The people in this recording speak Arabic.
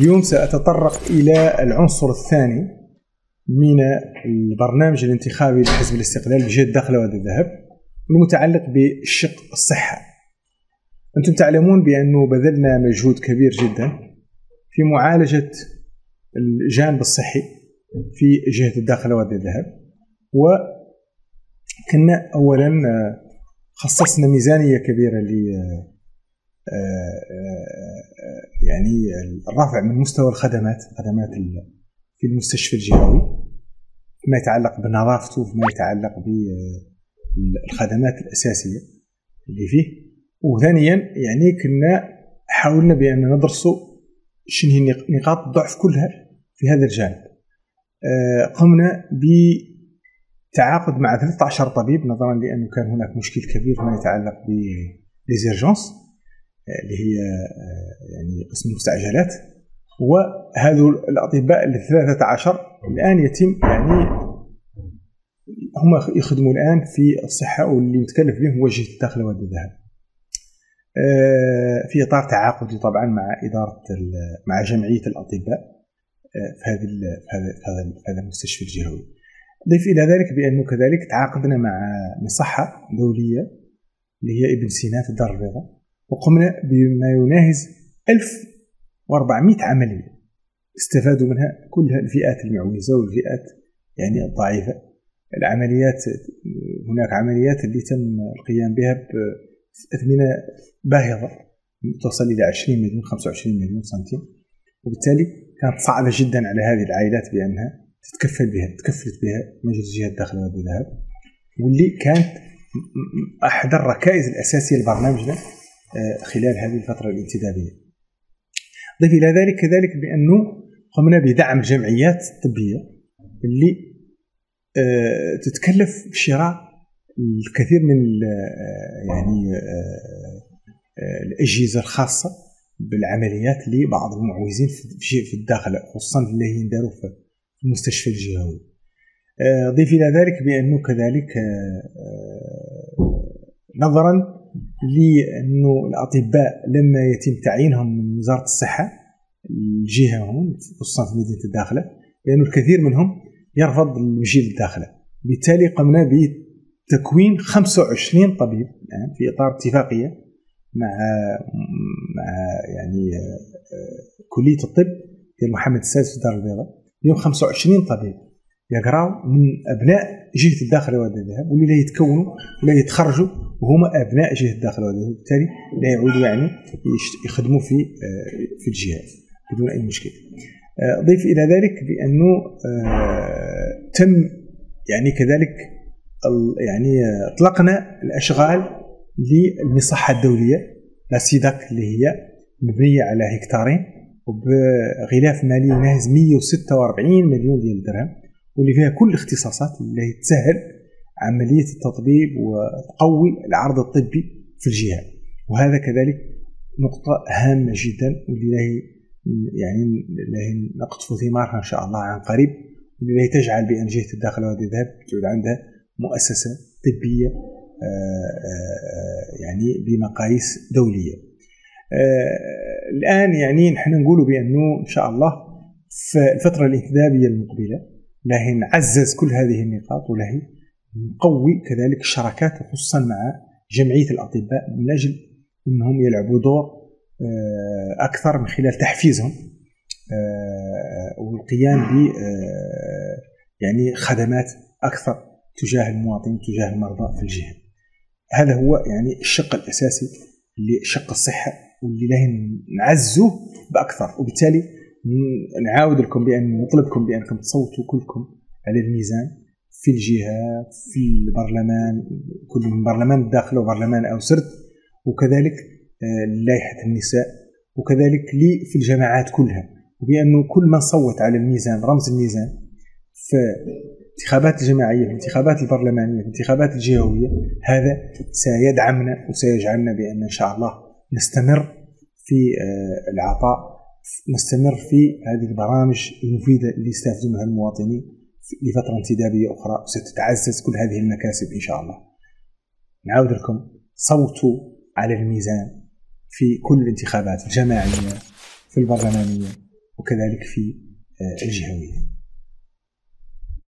اليوم سأتطرق إلى العنصر الثاني من البرنامج الانتخابي لحزب الاستقلال بجهة الداخلة وهذا الذهب المتعلق بالشق الصحة. أنتم تعلمون بأنه بذلنا مجهود كبير جدا في معالجة الجانب الصحي في جهة الداخلة وهذا الذهب وكنا أولا خصصنا ميزانية كبيرة يعني الرفع من مستوى الخدمات خدمات في المستشفى الجهوي فيما يتعلق بنظافته فيما يتعلق بالخدمات الأساسية اللي فيه. وثانيا يعني كنا حاولنا بأن ندرسوا شنو هي نقاط الضعف كلها في هذا الجانب. آه، قمنا بتعاقد مع 13 طبيب نظرا لأنه كان هناك مشكل كبير فيما يتعلق بليزيرجونس اللي هي آه، يعني قسم المستعجلات. وهذو الأطباء الثلاثة عشر الآن يتم يعني هم يخدموا الآن في الصحة واللي متكلف بهم هو جهة الداخله والذهب الذهب. في إطار تعاقدي طبعا مع إدارة مع جمعية الأطباء آه، في هذا في هذا المستشفى الجهوي. ضيف إلى ذلك بأنه كذلك تعاقدنا مع مصحة دولية اللي هي ابن سينا في الدار البيضاء. وقمنا بما يناهز 1400 عمليه استفادوا منها كل الفئات المعوزة والفئات يعني الضعيفة. العمليات هناك عمليات اللي تم القيام بها بأثمنة باهظة توصل إلى 20 مليون 25 مليون سنتيم. وبالتالي كانت صعبة جدا على هذه العائلات بأنها تتكفل بها تكفلت بها مجلس جهة الداخل والذهاب واللي كانت أحد الركائز الأساسية لبرنامجنا خلال هذه الفترة الانتدابية. ضيف إلى ذلك كذلك بأنه قمنا بدعم الجمعيات الطبية اللي آه، تتكلف بشراء الكثير من آه، يعني الأجهزة الخاصة بالعمليات لبعض المعوزين في الداخل خصوصا اللي ينداروا في المستشفى الجهوي. ضيف إلى ذلك بأنه كذلك نظرا لأنه الأطباء لما يتم تعيينهم من وزارة الصحة الجهة هون خصوصا في مدينة الداخلة لأنه الكثير منهم يرفض المجيء للداخلة. بالتالي قمنا بتكوين 25 طبيب يعني في إطار اتفاقية مع مع يعني آه، كلية الطب في محمد السادس في الدار البيضاء. اليوم 25 طبيب. يقراوا من أبناء جهة الداخل والذهاب الذهب واللي لا يتكونوا ولا يتخرجوا وهما أبناء جهة الداخل والذهب وبالتالي لا يعودوا يعني يخدموا في آه، في الجهات بدون أي مشكلة. آه، ضيف إلى ذلك بأنه آه، تم يعني كذلك يعني أطلقنا الأشغال للمصحة الدولية لا سيداك اللي هي مبنية على هكتارين وبغلاف مالي يناهز 146 مليون ديال الدرهم واللي فيها كل الاختصاصات اللي تسهل عملية التطبيب وتقوي العرض الطبي في الجهة. وهذا كذلك نقطة هامة جدا واللي يعني نقطف ثمارها إن شاء الله عن قريب واللي تجعل بأن جهة الداخل وهذه الذهب تعود عندها مؤسسة طبية آه، آه، يعني بمقاييس دولية. آه، الآن يعني نحن نقول بأنه إن شاء الله في الفترة الانتدابية المقبلة له نعزز كل هذه النقاط وله نقوي كذلك الشراكات خصوصا مع جمعية الأطباء من أجل إنهم يلعبوا دور آه، أكثر من خلال تحفيزهم آه، والقيام ب آه، يعني خدمات أكثر تجاه المواطنين تجاه المرضى في الجهة. هذا هو يعني الشق الأساسي اللي شق الصحة واللي له نعزوه بأكثر. وبالتالي نعاود لكم بأن نطلبكم بانكم تصوتوا كلكم على الميزان في الجهه في البرلمان كل من برلمان الداخل وبرلمان أو سرد وكذلك آه، لائحة النساء. وكذلك لي في الجماعات كلها. وبانه كل من صوت على الميزان رمز الميزان في الانتخابات الجماعية في الانتخابات البرلمانية في الانتخابات الجهوية هذا سيدعمنا وسيجعلنا بأن إن شاء الله نستمر في آه، العطاء نستمر في هذه البرامج المفيدة اللي يستافدوا منها المواطنين لفترة انتدابية أخرى وستتعزز كل هذه المكاسب إن شاء الله. نعاود لكم صوتوا على الميزان في كل الانتخابات الجماعية في البرلمانية وكذلك في الجهوية.